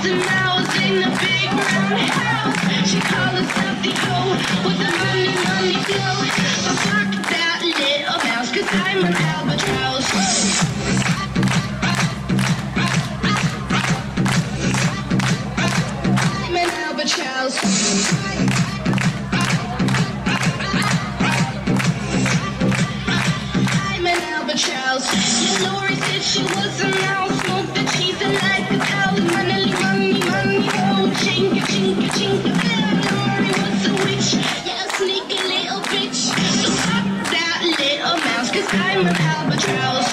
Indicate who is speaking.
Speaker 1: hundreds of in the big brown house. She herself the with the money, money flow. But fuck that little I'm an albatross. I'm an albatross. I'm an albatross.